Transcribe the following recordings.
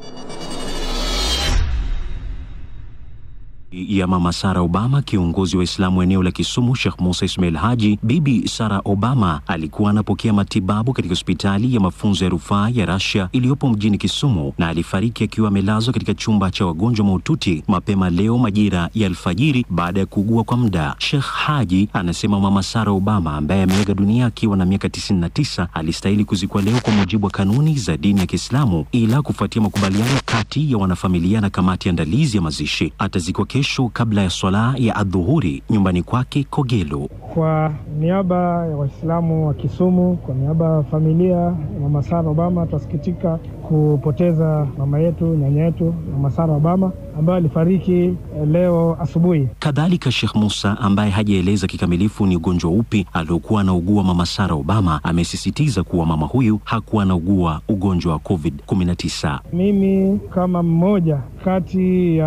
you ya Mama Sara Obama, kiongozi wa Islamu eneo la Kisumu, Sheikh Musa Ismail Haji. Bibi Sara Obama alikuwa anapokea matibabu katika hospitali ya mafunzo ya rufaa ya Russia iliyopo mjini Kisumu na alifariki akiwa amelazwa katika chumba cha wagonjwa mahututi mapema leo majira ya alfajiri baada ya kuugua kwa muda. Sheikh Haji anasema Mama Sara Obama ambaye ameaga dunia akiwa na miaka 99 alistahili kuzikwa leo kwa mujibu wa kanuni za dini ya Kiislamu, ila kufuatia makubaliano kati ya wanafamilia na kamati andalizi ya mazishi atazikwa kesho kabla ya swala ya adhuhuri nyumbani kwake Kogelo. Kwa niaba ya Waislamu wa Kisumu, kwa niaba ya familia ya Mama Sara Obama, tunasikitika kupoteza mama yetu, nyanya yetu Mama Sara Obama ambaye alifariki leo asubuhi. Kadhalika, Sheikh Musa ambaye hajaeleza kikamilifu ni ugonjwa upi aliokuwa anaugua Mama Sara Obama amesisitiza kuwa mama huyu hakuwa anaugua ugonjwa wa COVID-19. Mimi kama mmoja kati ya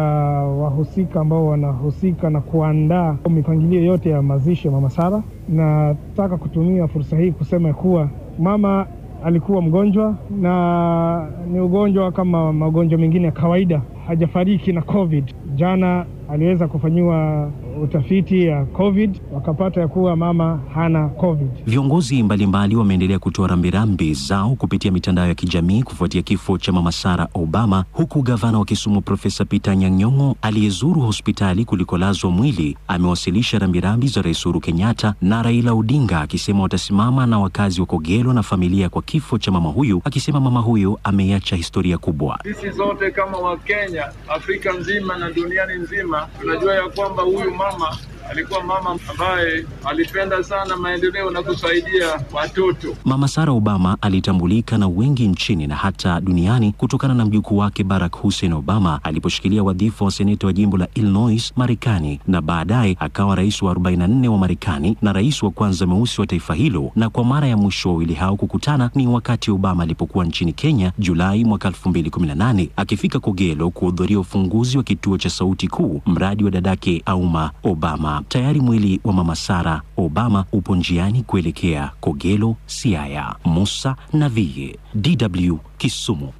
wahusika ambao wanahusika na kuandaa mipangilio yote ya mazishi ya Mama Sara, nataka kutumia fursa hii kusema kuwa mama alikuwa mgonjwa na ni ugonjwa kama magonjwa mengine ya kawaida, hajafariki na COVID. Jana aliweza kufanyiwa utafiti ya COVID wakapata ya kuwa mama hana COVID. Viongozi mbalimbali wameendelea kutoa rambirambi zao kupitia mitandao ya kijamii kufuatia kifo cha Mama Sara Obama, huku gavana wa Kisumu Profesa Peter Nyang'nyong'o aliyezuru hospitali kulikolazwa mwili amewasilisha rambirambi za Rais Uhuru Kenyatta na Raila Odinga akisema watasimama na wakazi wa Kogelo na familia kwa kifo cha mama huyu, akisema mama huyu ameiacha historia kubwa. Sisi zote kama Wakenya, Afrika nzima na duniani nzima tunajua ya kwamba huyu mama alikuwa mama ambaye alipenda sana maendeleo na kusaidia watoto. Mama Sara Obama alitambulika na wengi nchini na hata duniani kutokana na mjukuu wake Barack Hussein Obama aliposhikilia wadhifa wa seneta wa jimbo la Illinois, Marekani, na baadaye akawa rais wa 44 wa Marekani na rais wa kwanza mweusi wa taifa hilo. Na kwa mara ya mwisho wawili hao kukutana ni wakati Obama alipokuwa nchini Kenya Julai mwaka 2018 akifika Kogelo kuhudhuria ufunguzi wa kituo cha Sauti Kuu, mradi wa dadake Auma Obama. Tayari mwili wa mama Sara Obama upo njiani kuelekea Kogelo, Siaya. Musa na Vie. DW Kisumu.